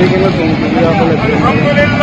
这个东西啊，我来。